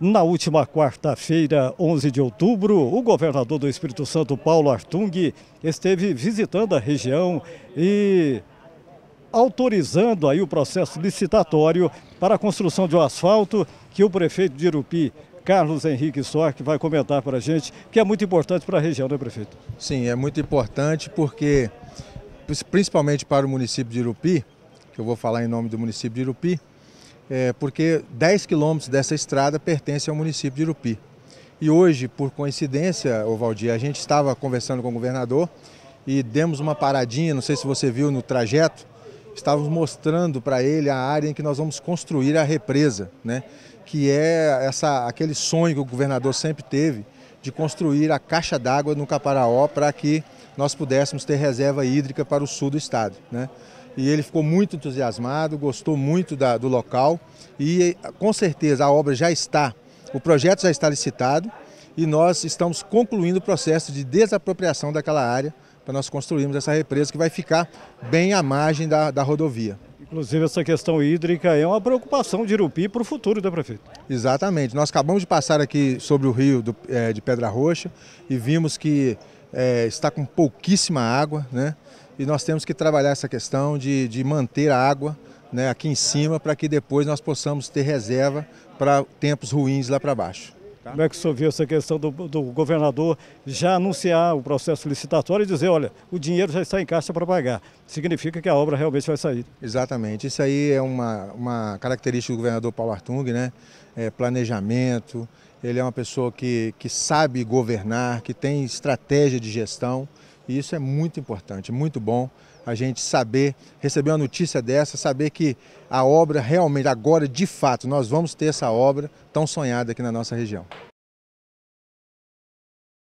Na última quarta-feira, 11 de outubro, o governador do Espírito Santo, Paulo Artung, esteve visitando a região e autorizando aí o processo licitatório para a construção de um asfalto que o prefeito de Irupi, Carlos Henrique Sorque, vai comentar para a gente, que é muito importante para a região, né, prefeito? Sim, é muito importante porque, principalmente para o município de Irupi, que eu vou falar em nome do município de Irupi, é, porque 10 quilômetros dessa estrada pertencem ao município de Irupi. E hoje, por coincidência, Valdir, a gente estava conversando com o governador e demos uma paradinha, não sei se você viu no trajeto, estávamos mostrando para ele a área em que nós vamos construir a represa, né? que é essa, aquele sonho que o governador sempre teve de construir a caixa d'água no Caparaó para que nós pudéssemos ter reserva hídrica para o sul do estado. Né? E ele ficou muito entusiasmado, gostou muito da, do local e com certeza a obra já está, o projeto já está licitado e nós estamos concluindo o processo de desapropriação daquela área para nós construirmos essa represa que vai ficar bem à margem da, da rodovia. Inclusive essa questão hídrica é uma preocupação de Irupi para o futuro, né, prefeito? Exatamente. Nós acabamos de passar aqui sobre o rio do, é, de Pedra Roxa e vimos que é, está com pouquíssima água, né? E nós temos que trabalhar essa questão de, de manter a água né, aqui em cima para que depois nós possamos ter reserva para tempos ruins lá para baixo. Tá? Como é que o senhor viu essa questão do, do, governador já anunciar o processo licitatório e dizer, olha, o dinheiro já está em caixa para pagar? Significa que a obra realmente vai sair. Exatamente. Isso aí é uma, uma característica do governador Paulo Artung, né? É planejamento, ele é uma pessoa que, que sabe governar, que tem estratégia de gestão. E isso é muito importante, muito bom a gente saber, receber uma notícia dessa, saber que a obra realmente, agora de fato, nós vamos ter essa obra tão sonhada aqui na nossa região.